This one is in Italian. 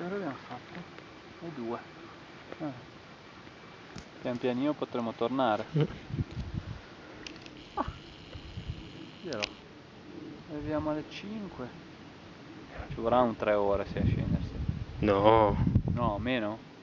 che ora abbiamo fatto? Le due. Ah. Pian pianino potremo tornare. Mm. Ah. Arriviamo alle 5. Ci vorrà un 3 ore se a scendersi. No, No, meno?